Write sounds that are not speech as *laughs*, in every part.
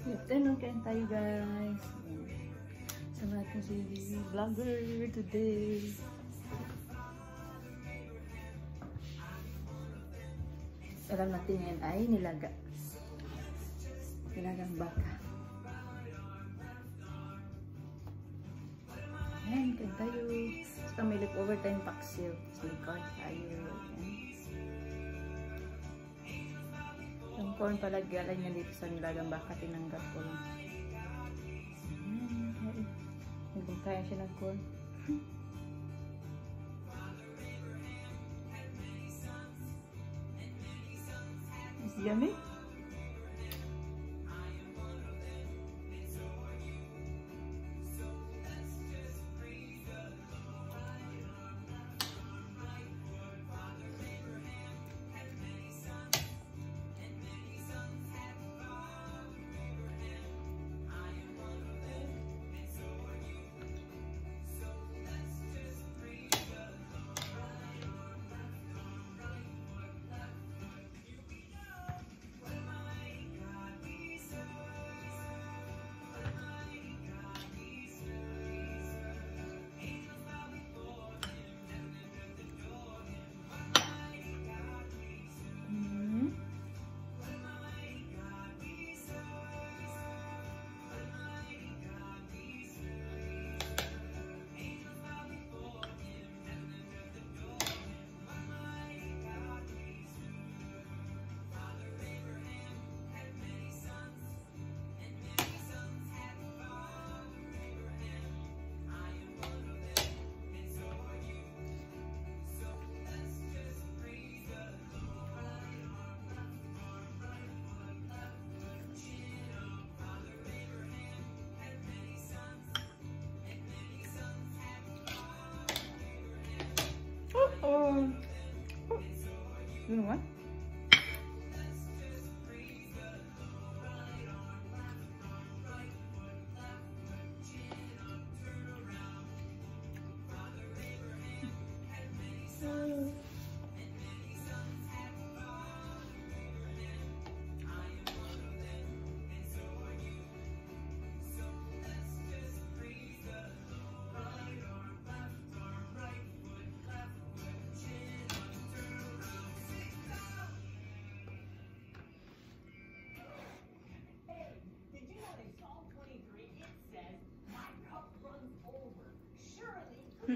Afternoon kain tayo guys. Sama natin si vlogger today. Alam natin yan ay nilaga. Nilagang baka. Ayan, kain tayo. Sa so, may leftover tayong paksiw. Sa likod tayo. Ayan. popcorn palagyalan niya dito sa nilagang baka tinanggap ko lang. Nagbantayan hmm, siya ng corn. *laughs* Is yummy?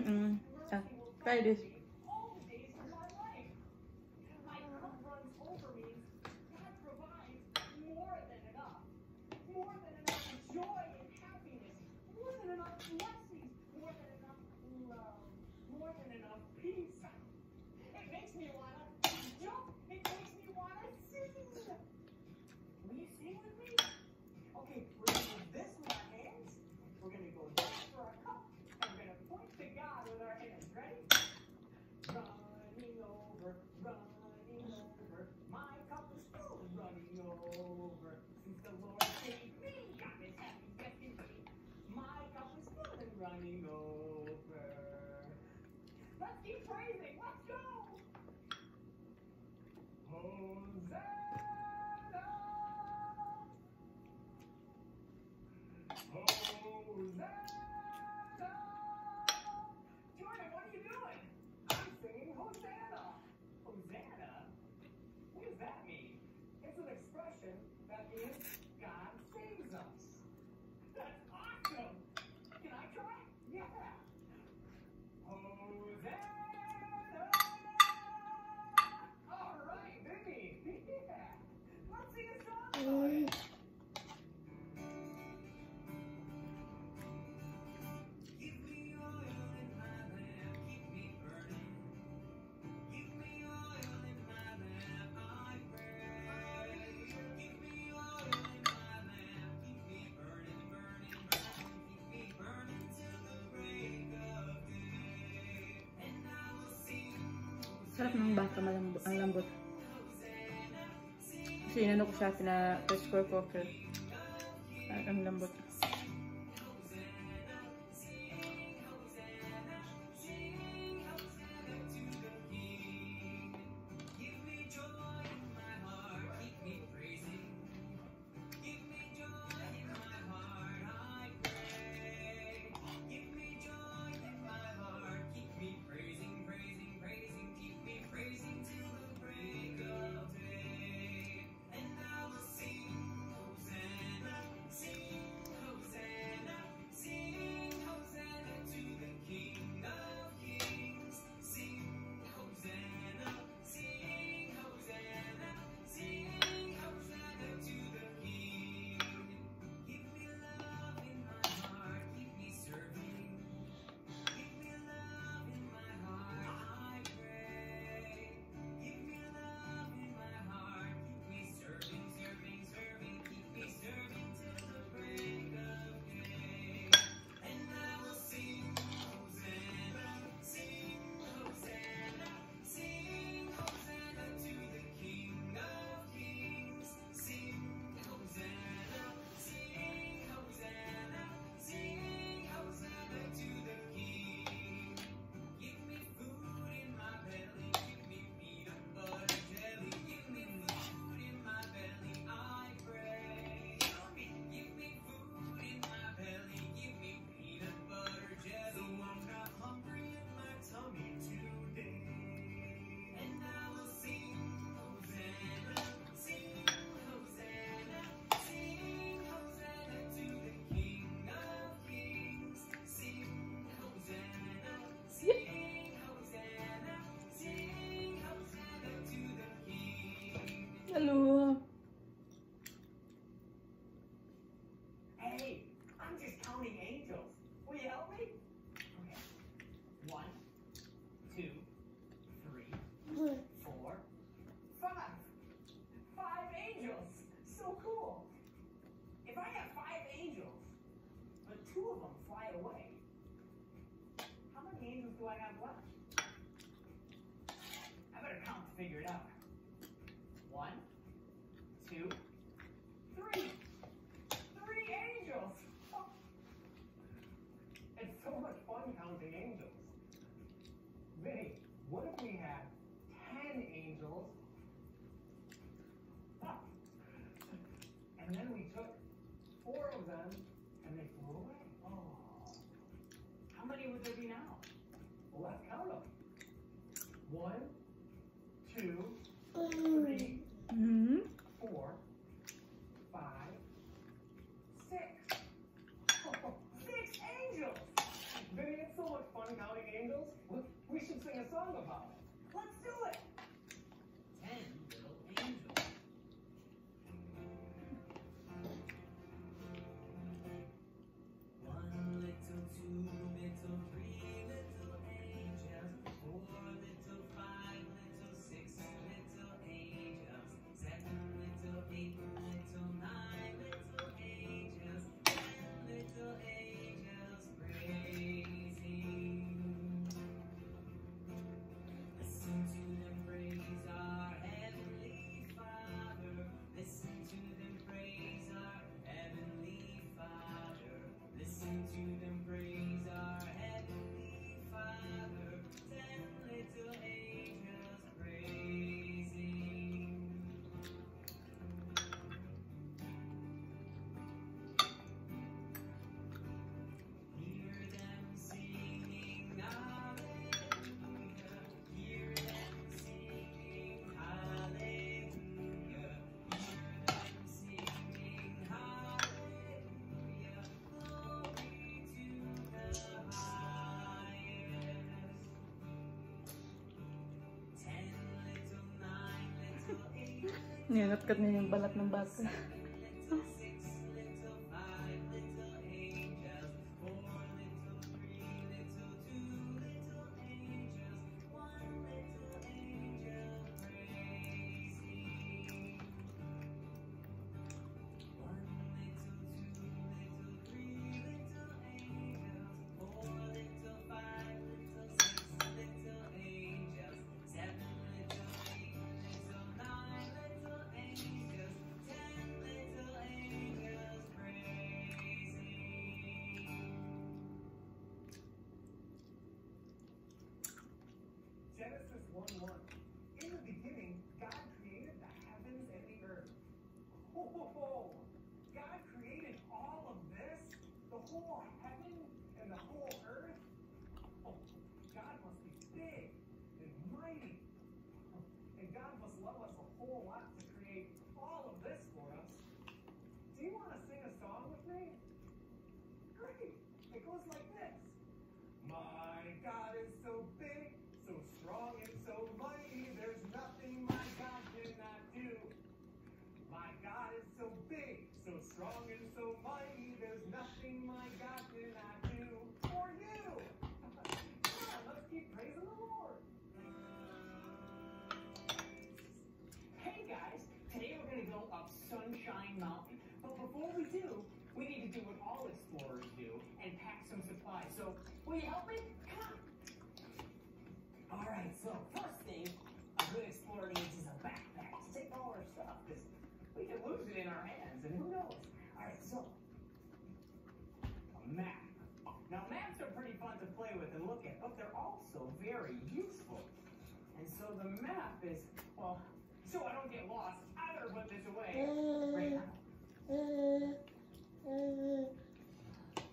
Mm-mm. Uh, try this. Sarap ng baka, malambo, ang lambot. Kasi inano ko siya, pina-test ko cocker. Ang lambot. Two of them fly away, how many angels do I have left? I better count to figure it out. One, two, three. Three angels. Oh. It's so much fun counting angels. Vinny, what if we had ten angels? Ah. And then we took four of them and they flew away. Oh. How many would there be now? Well, let's count them. One, two, three, Mhm. four, five, six. Six angels! Vinny, it's so much fun counting angels. We- We should sing a song about little. Ninatkat niya yung balat ng bata. Genesis 1 1. In the beginning, God created the heavens and the earth. *laughs* Oh, God created all of this? The whole heaven and the whole earth? Oh, God must be big and mighty. *laughs* And God must love us a whole lot to create all of this for us. Do you want to sing a song with me? Great. It goes like this. My God is so big, explorers do and pack some supplies. So, will you help me? Come on. All right. So first thing a good explorer needs is a backpack to take all our stuff because we can lose it in our hands, and who knows? All right. So a map. Now maps are pretty fun to play with and look at, but they're also very useful. And so the map is well, so I don't get lost. I better put this away right now.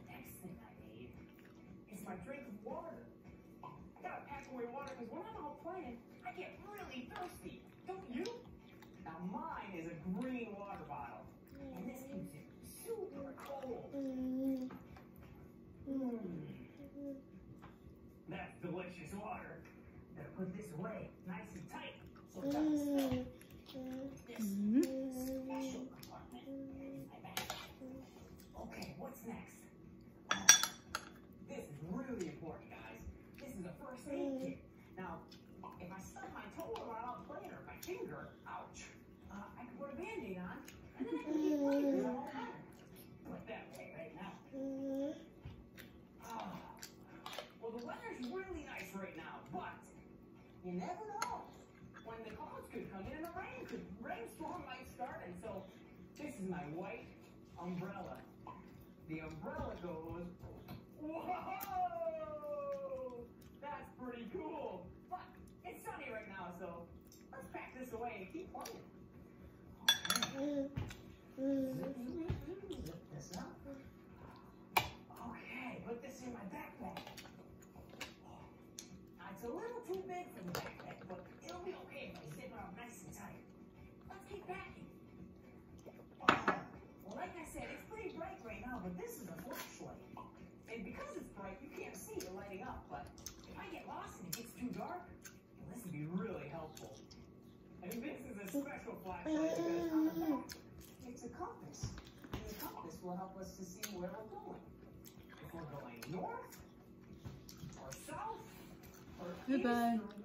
Next thing I need is my drink of water. I gotta pack away water because when I'm out playing, I get really thirsty. Don't you? Now mine is a green water bottle, and this keeps it super cold. Mmm. That's delicious water. Gotta put this away nice and tight so it doesn't spill. This Mhm. special what's next? Oh, this is really important, guys. This is a first aid kit. Now, if I stub my toe while I'm out playing or my finger, ouch, uh, I can put a band-aid on, and then I can better. That away right now. Ah, well, the weather's really nice right now, but you never know. When the clouds could come in and the rain could, rainstorm might start, and so this is my white umbrella. The umbrella goes, whoa! That's pretty cool. But it's sunny right now, so let's pack this away and keep playing. Okay. Zip this up. Okay, put this in my backpack. It's a little too big for the backpack, but it'll be okay if I zip it up nice and tight. Let's keep packing. Oh, well, like I said, it's pretty bright right now, but this is a flashlight. And because it's bright, you can't see it lighting up, but if I get lost and it gets too dark, well, this would be really helpful. And this is a special flashlight *laughs* because will help us to see where we're going. If we're going north, or south, or Goodbye. east,